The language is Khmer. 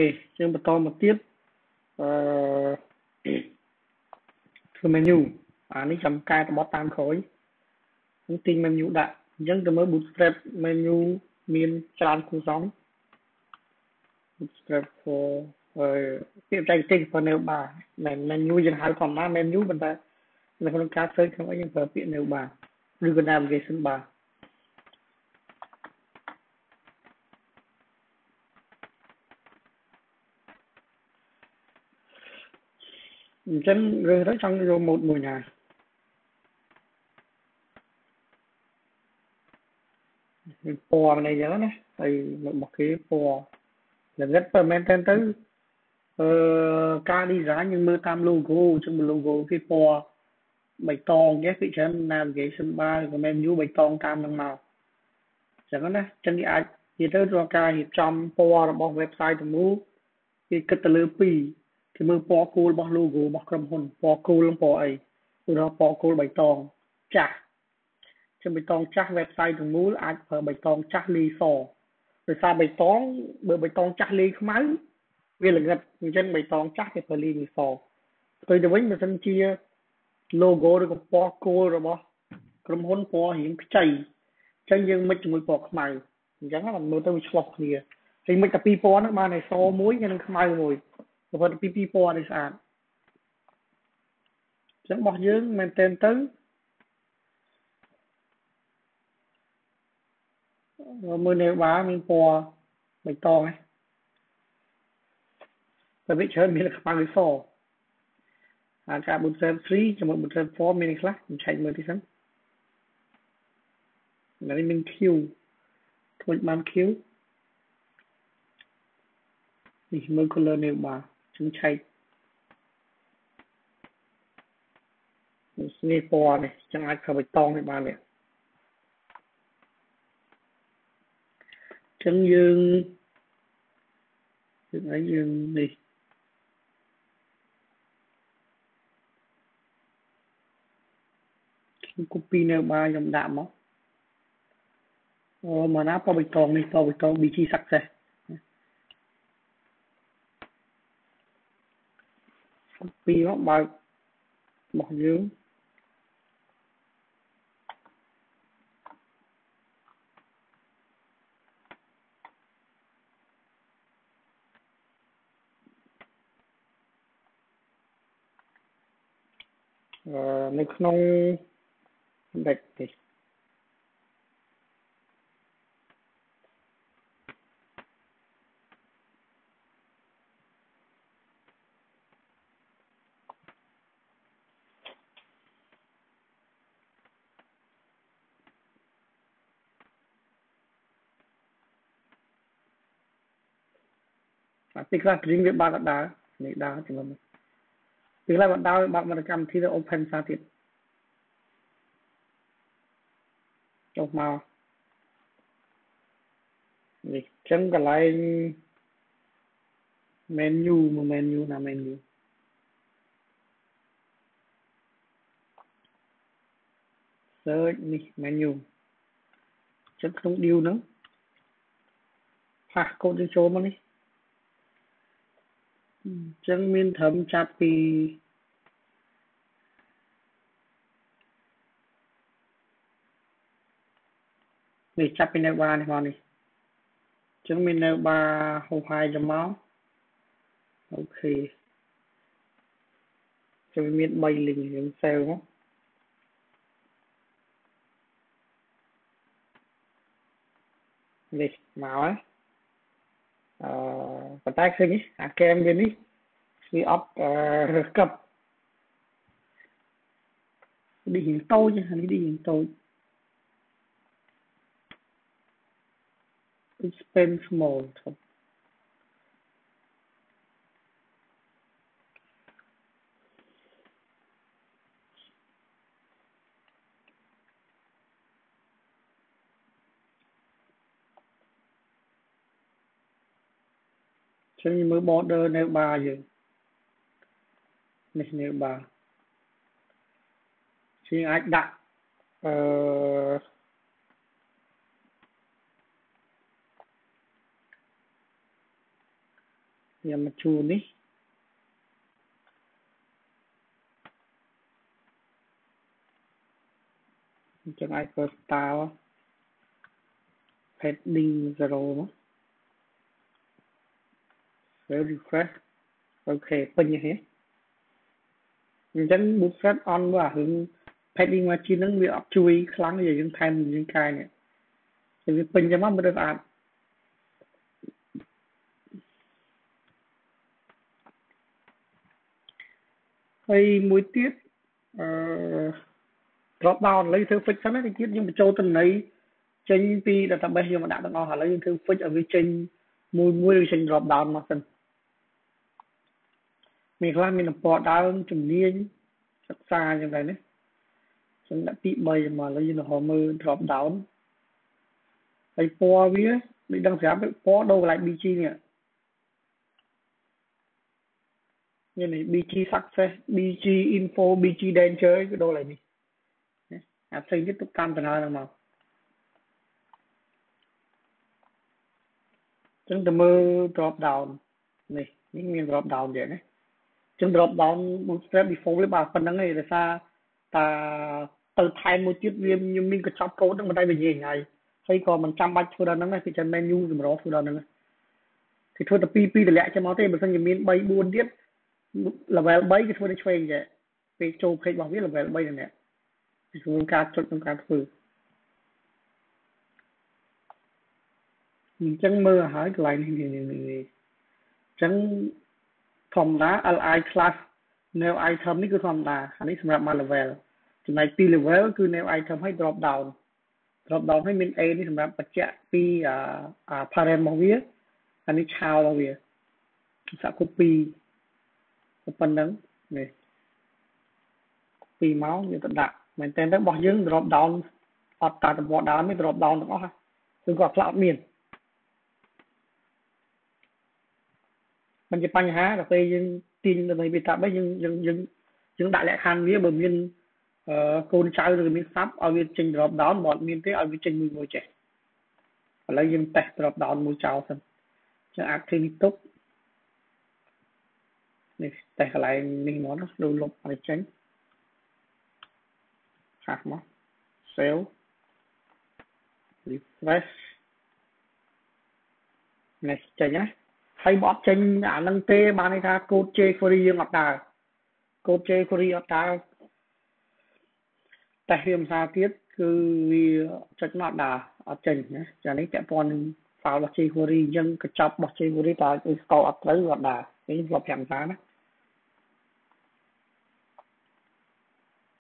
ទេយើងបន្តមកទៀតអឺធ្វើ menu អានេះចាំកែត្បត់តាមក្រោយនឹងទិញ menu ដាក់អញ្ចឹងទៅមើល bootstrap menu មានច្រើនគូសង bootstrap for ហើយពាក្យបច្ចេកទេសប្រើនៅបាមិន menu យើងហៅធម្មតា menu ប៉ុន្តែនៅក្នុងការ search ក្នុងអីយើងប្រើពាក្យនៅបាឬក៏ navigation bar អញ្ចឹងរើសទៅចង់យកម៉ូតមួយណាពណ៌នេះអញ្ចឹងណាហើយរបស់គេពណ៌ល្ងិតបើមែនតើទៅអឺការ design យើងមើលតាម logo អញ្ចឹង logo គេពណ៌បៃតងគេពីច្រើន navigation bar ក៏ menu បៃតងតាមនឹងមកអញ្ចឹងណាអញ្ចឹងគេអាចនិយាយទៅរកការរៀបចំពណ៌របស់ website ទាំងមូលគេគិតទៅលើពីរ គេមើលពណ៌គោលរបស់ logo របស់ក្រុមហ៊ុនពណ៌គោលនឹងពណ៌អីឧទាហរណ៍ពណ៌គោលបៃតងចាស់ជាបៃតងចាស់ website ទាំងមូលអាចប្រើបៃតងចាស់លាយសដោយសារបៃតងបើបៃតងចាស់លាយខ្មៅវាល្ងិតអញ្ចឹងបៃតងចាស់គេប្រើលាយលាយសផ្ទុយទៅវិញបើសិនជា logo ឬក៏ពណ៌គោលរបស់ក្រុមហ៊ុនពណ៌រៀងខ្ចីអញ្ចឹងយើងមិចជាមួយពណ៌ខ្មៅអញ្ចឹងហ្នឹងមើលទៅវាឆ្លោះគ្នាហើយមិនតែពីរពណ៌ហ្នឹងបានតែសមួយនិងខ្មៅមួយ ប្រហែលពីពីរពណ៌នេះស្អាតអញ្ចឹងរបស់យើងមែនទែនទៅមើលនៅបាមានពណ៌បៃតងហ្នឹងតែវាច្រើនមានខ្មៅឬសអាការ bootstrap 3ជាមួយ bootstrap 4មានខ្លះខ្ញុំឆែកមើលទីសិននេះមាន Q ធ្វើបាន Q នេះមើល color នេះបាទ ខ្ញុំឆែកនេះពណ៌នេះចឹងអាចប្រើបៃតងនេះបាននេះចឹងយើងយើងឲ្យយើងនេះខ្ញុំ copy នៅបាខ្ញុំដាក់មកអូមកណាពណ៌បៃតងនេះពណ៌បៃតង BG success ពីមកបើករបស់យើងនៅក្នុងដេកនេះ ពីខ្លះ string វាបើកដើរនេះដើរចំណុចពីខ្លះបើដើរបើកមកកម្មវិធីទៅ open សារទៀតចុះមកនេះចឹងកន្លែង menu មក menu ណា menu search នេះ menu ចឹងក្នុង div ហ្នឹងផាសកូដយើងចូលមកនេះ អញ្ចឹងមានត្រឹមចាប់ពីនេះចាប់ពីនៅបានេះមកនេះអញ្ចឹងមាននៅបាហូហាយទៅមកអូខេចឹងមា cái up uh, đi hiện tôi chứ hả đi hiện tôi expand small thôi. Cho nên mới border nêu ba vậy ងនេះនៅបាជាងអាចដាក់អឺខ្ញុំមកជួរនេះអញ្ចឹងអាចធ្វើ style heading 0មក rồi refresh ok ពេញហេ អញ្ចឹង bootstrap on មកអារឿង padding margin ហ្នឹងវាអត់ជួយខ្លាំងទេយើងថែមយើងកែនេះវាពេញចឹងមកមើលស្អាតហើយមួយទៀតអឺ drop down ឥឡូវធ្វើ fix សិនណាតិចទៀតយើងបញ្ចូលតំណែងចេញពី database យើងមកដាក់ទាំងអស់ឥឡូវយើងធ្វើ fix ឲ្យវាចេញមួយមួយឬចេញ drop down មកសិន មានខ្លះមានពណ៌ដើមជំនាញសិក្សាអញ្ចឹងដែរណាចឹងដាក់ទី3មកឥឡូវយើងរហមើល drop down ហើយពណ៌វាដូចដឹងស្រាប់ពណ៌ដូរកន្លែង BG នេះនេះនេះ BG success BG info BG danger គឺដូរកន្លែងនេះអាផ្សេងទៀតទុកតាមដំណើរហ្នឹងមកចឹងទៅមើល drop down នេះនេះមាន drop down ទៀតណា ចឹង drop down bootstrap default វាបាទប៉ុណ្្នឹងឯងដោយសារតាទៅថែមមួយទៀតវាខ្ញុំមានកញ្ចប់កូដហ្នឹងមិនតែវានិយាយហើយហើយក៏មិនចាំបាច់ធ្វើដល់ហ្នឹងដែរគឺចាំ menu សម្រាប់ធ្វើដល់ហ្នឹងគឺធ្វើតែ2 2តម្លាក់ចាំមកទេបើមិនជាមាន3 4ទៀត level 3គឺធ្វើនៅឆ្វេងចេះពេលចូល page របស់វា level 3ហ្នឹងគឺក្នុងការចុចក្នុងការធ្វើអញ្ចឹងមើលហើយកន្លែងនេះនេះអញ្ចឹង ធម្មតា li class new item នេះគឺធម្មតាអានេះសម្រាប់មក level ចំណែកពី level គឺ new item ឲ្យ drop down drop down ឲ្យមាន a នេះសម្រាប់បញ្ជាក់ពីអា parent របស់វាអានេះ child របស់វាសាក់ copy ប៉ុណ្ណឹងនេះ copy មកយកទៅដាក់មែនតើរបស់យើង drop down អត់តាតំបន់ដើមនេះ drop down ទាំងអស់គឺគាត់ខ្លះអត់មាន มันជាបញ្ហាដល់ពេលយើងទាញដើម្បីវាតាប់យើងយើងយើងយើងដាក់លក្ខខណ្ឌវាបើមានកូនចៅឬមានសັບឲ្យវាចេញ drop down បើអត់មានទេឲ្យវាចេញមួយមួយចេះឥឡូវយើងតេស្ត drop down មួយចោលសិនចឹងអាចឃើញនេះទុកនេះតេស្តកន្លែងនេះមកដូចលុបឲ្យចេញខាស់មក save refresh នេះចេញណា ហើយបើអត់ចេញអានឹងទេបានន័យថាកូដ jQuery យើងអត់ដើរកូដ jQuery អត់ដើរតែវាភាសាទៀតគឺវាចុចមកដើរអត់ចេញណាចានេះពាក់ព័ន្ធនឹង file របស់ jQuery យើងកញ្ចប់របស់ jQuery តើ install អត់ត្រូវអត់ដើរនេះវាប្រាប់ភាសាណា